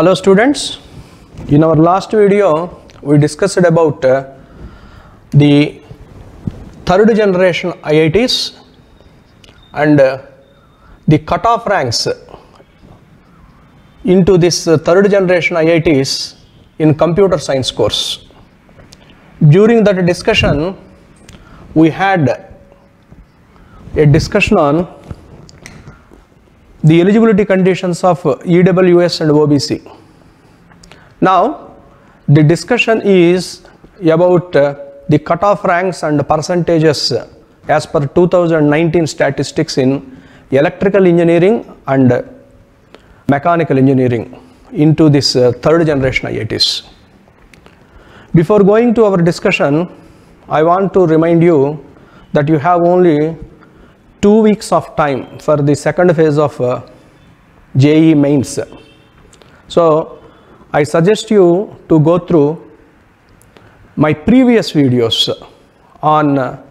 Hello students, in our last video we discussed about uh, the third generation IITs and uh, the cutoff ranks into this uh, third generation IITs in computer science course. During that discussion we had a discussion on the eligibility conditions of EWS and OBC. Now, the discussion is about uh, the cutoff ranks and percentages as per 2019 statistics in electrical engineering and mechanical engineering into this uh, third generation IITs. Before going to our discussion, I want to remind you that you have only two weeks of time for the second phase of uh, JEE mains. So I suggest you to go through my previous videos on uh,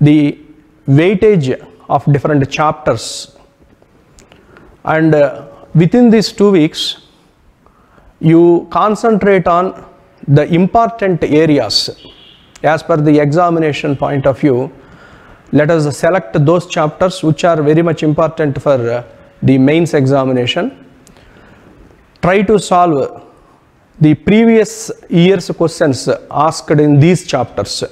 the weightage of different chapters and uh, within these two weeks you concentrate on the important areas as per the examination point of view let us select those chapters which are very much important for uh, the mains examination. Try to solve the previous year's questions asked in these chapters.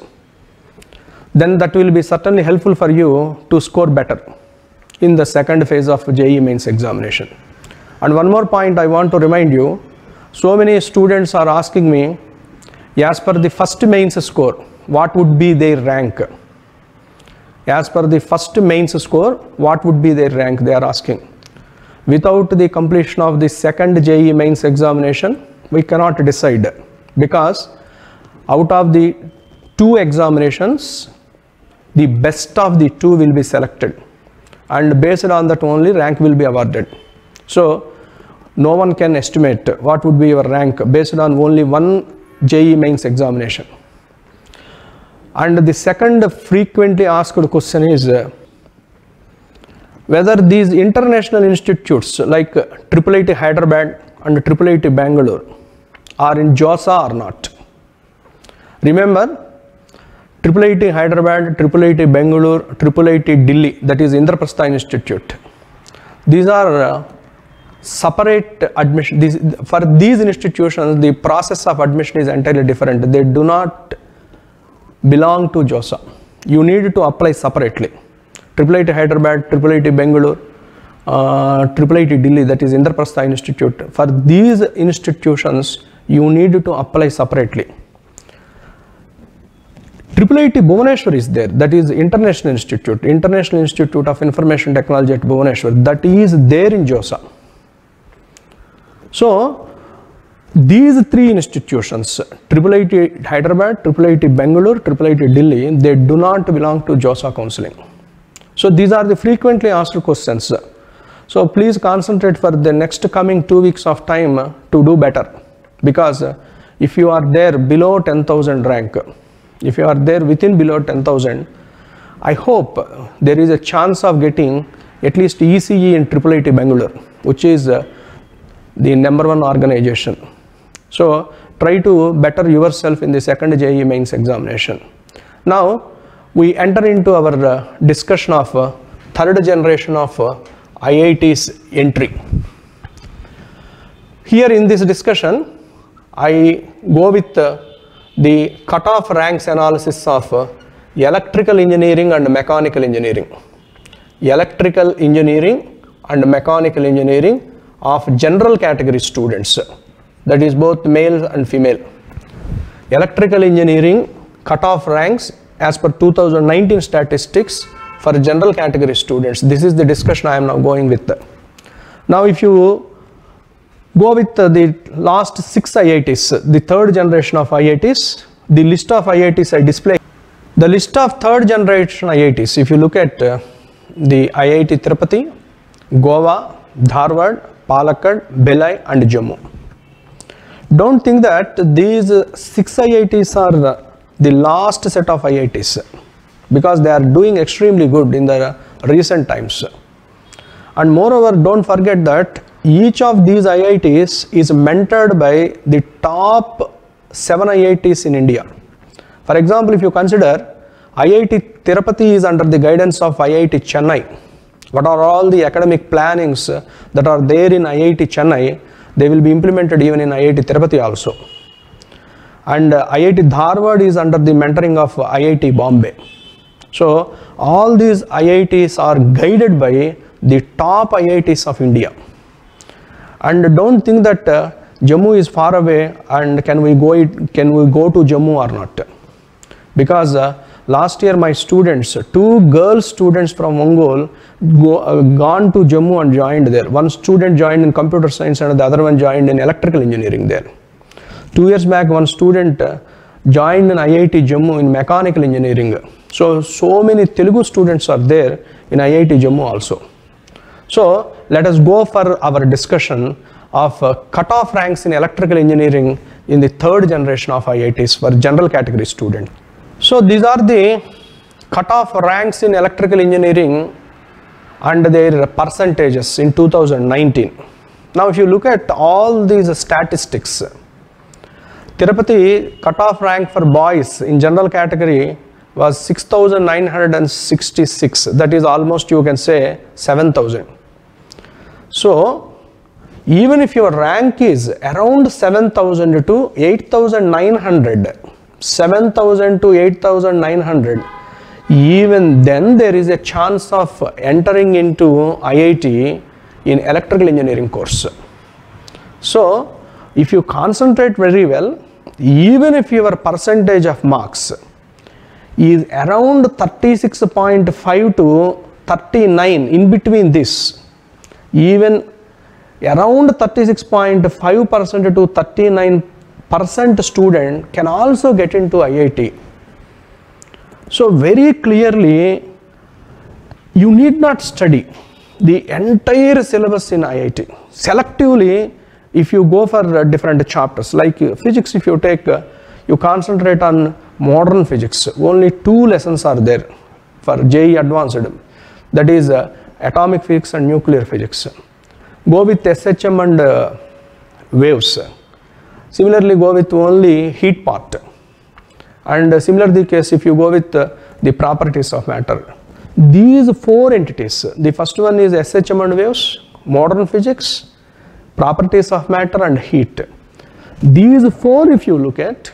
Then that will be certainly helpful for you to score better in the second phase of JEE mains examination. And one more point I want to remind you, so many students are asking me, as per the first mains score, what would be their rank? As per the first mains score what would be their rank they are asking. Without the completion of the second JEE mains examination we cannot decide because out of the two examinations the best of the two will be selected and based on that only rank will be awarded. So no one can estimate what would be your rank based on only one JEE mains examination and the second frequently asked question is uh, whether these international institutes like IIIT Hyderabad and IIIT Bangalore are in JoSAA or not. Remember, IIIT Hyderabad, IIIT Bangalore, IIIT Delhi, that is Indraprastha Institute. These are uh, separate admission. These, for these institutions, the process of admission is entirely different. They do not belong to JoSAA. You need to apply separately. IIIT Hyderabad, IIIT Bangalore, uh, IIIT Delhi, that is Indraprastha Institute. For these institutions, you need to apply separately. IIIT Bhubaneswar is there, that is International Institute, International Institute of Information Technology at Bhubaneswar, that is there in JoSAA. So, these three institutions, IIIT Hyderabad, IIIT Bangalore, IIIT Delhi, they do not belong to JoSAA counseling. So these are the frequently asked questions. So please concentrate for the next coming two weeks of time to do better. Because if you are there below 10,000 rank, if you are there within below 10,000, I hope there is a chance of getting at least ECE in IIIT Bangalore, which is the number one organization. So try to better yourself in the second JEE mains examination. Now we enter into our uh, discussion of uh, third generation of uh, IIT's entry. Here in this discussion, I go with the cutoff ranks analysis of electrical engineering and mechanical engineering. Electrical engineering and mechanical engineering of general category students that is both male and female. Electrical engineering cutoff ranks as per 2019 statistics for general category students. This is the discussion I am now going with. Now if you go with the last six IITs, the third generation of IITs, the list of IITs I display. The list of third generation IITs, if you look at uh, the IIT Tirupati, Goa, Dharwad, Palakkad, Bhilai and Jammu don't think that these six IITs are the last set of IITs because they are doing extremely good in the recent times. And moreover, don't forget that each of these IITs is mentored by the top 7 IITs in India. For example, if you consider IIT Tirupati is under the guidance of IIT Chennai. What are all the academic plannings that are there in IIT Chennai? They will be implemented even in IIT Tirupati also. And uh, IIT Dharwad is under the mentoring of IIT Bombay. So, all these IITs are guided by the top IITs of India. And don't think that uh, Jammu is far away and can we go it, can we go to Jammu or not? Because uh, last year my students, two girl students from Mongol go, uh, gone to Jammu and joined there. One student joined in computer science and the other one joined in electrical engineering there. Two years back one student uh, joined in IIT Jammu in mechanical engineering. So, so many Telugu students are there in IIT Jammu also. So, let us go for our discussion of uh, cutoff ranks in electrical engineering in the third generation of IITs for general category student. So, these are the cutoff ranks in electrical engineering and their percentages in 2019. Now, if you look at all these statistics, Tirupati cutoff rank for boys in general category was 6966 that is almost you can say 7000 so even if your rank is around 7000 to 8900 7000 to 8900 even then there is a chance of entering into IIT in electrical engineering course. So if you concentrate very well even if your percentage of marks is around 36.5 to 39 in between this even around 36.5 percent to 39 percent student can also get into IIT so very clearly you need not study the entire syllabus in IIT selectively if you go for uh, different chapters like uh, physics if you take uh, you concentrate on modern physics only two lessons are there for JEE advanced. That is atomic physics and nuclear physics. Go with SHM and waves similarly go with only heat part and uh, similar the case if you go with uh, the properties of matter these four entities the first one is SHM and waves modern physics properties of matter and heat. These four if you look at,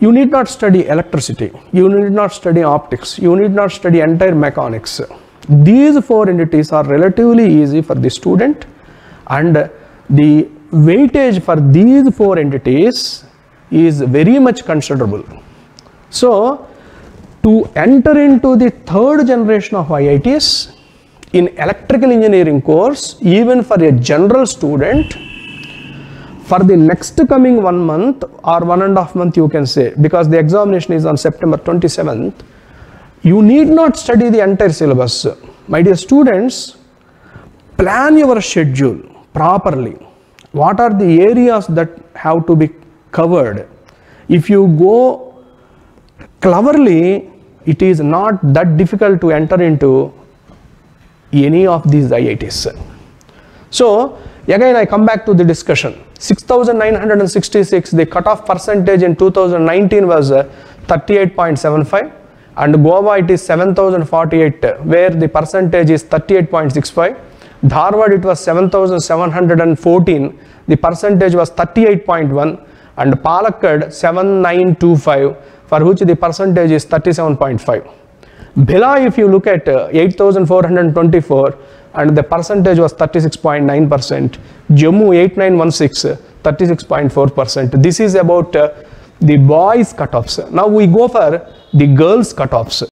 you need not study electricity, you need not study optics, you need not study entire mechanics. These four entities are relatively easy for the student and the weightage for these four entities is very much considerable. So, to enter into the third generation of IITs, in electrical engineering course even for a general student for the next coming one month or one and a half month you can say because the examination is on September 27th you need not study the entire syllabus my dear students plan your schedule properly what are the areas that have to be covered? If you go cleverly it is not that difficult to enter into any of these IITs. So again I come back to the discussion. 6966 the cutoff percentage in 2019 was uh, 38.75 and Goa it is 7048 where the percentage is 38.65 Dharwad it was 7714 the percentage was 38.1 and Palakkad 7925 for which the percentage is 37.5 Bhilai, if you look at uh, 8,424 and the percentage was 36.9 percent. Jammu 8916, 36.4 percent. This is about uh, the boys cutoffs. Now we go for the girls cutoffs.